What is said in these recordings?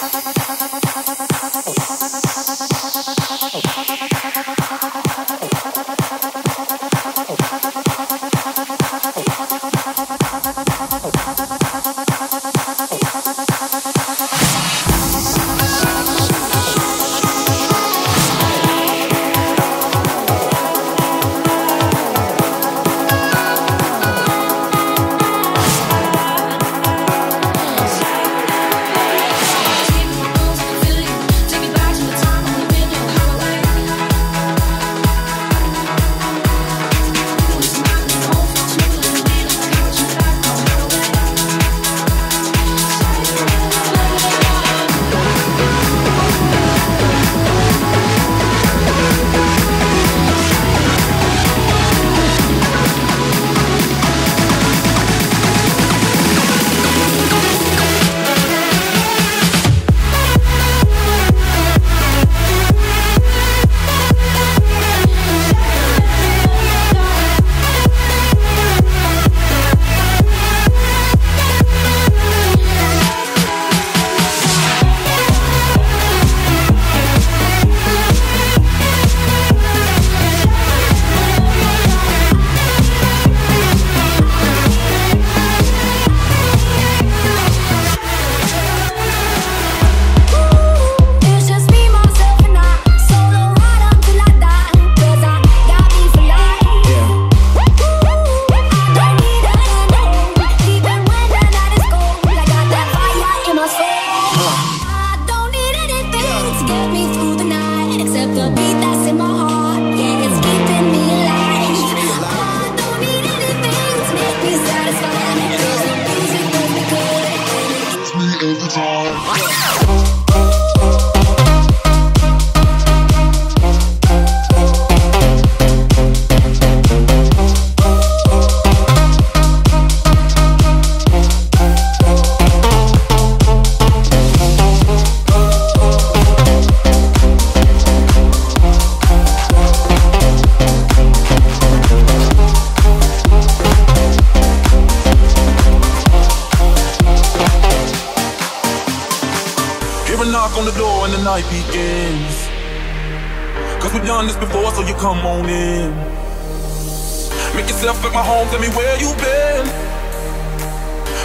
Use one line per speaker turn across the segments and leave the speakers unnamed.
バカバカバカ。
knock on the door and the night begins. Cause we've done this before, so you come on in. Make yourself at my home, tell me where you've been.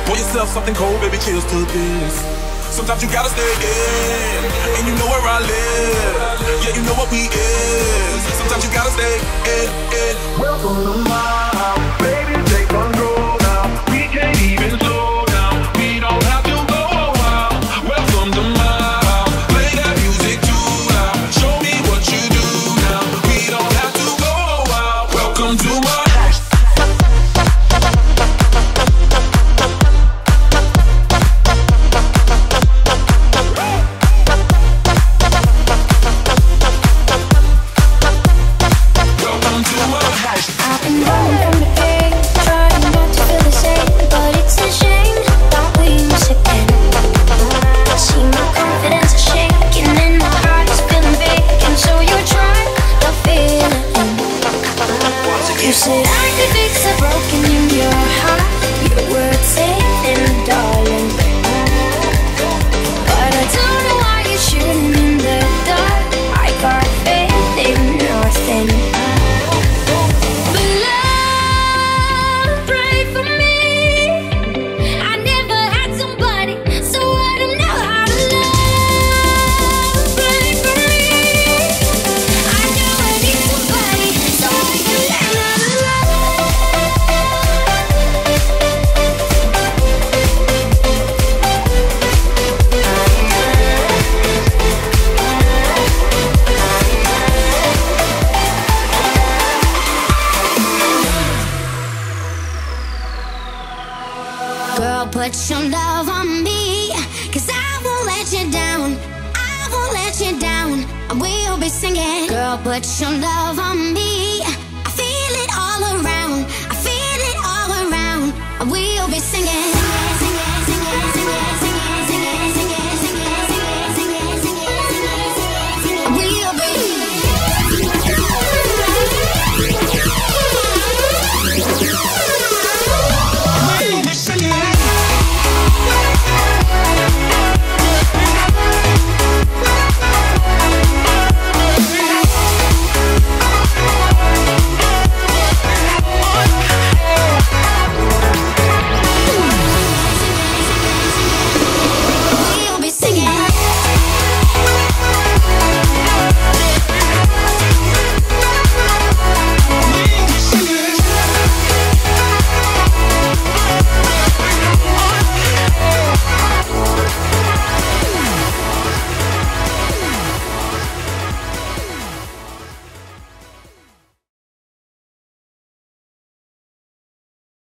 Pour yourself something cold, baby, cheers to this. Sometimes you gotta stay in, and you know where I live. Yeah, you know what we is. Sometimes you gotta stay in, in. Welcome to my.
said I could fix a broken in your heart.
put your love on me. Cause I won't let you down. I won't let you down. We'll be singing. Girl, put your love on me.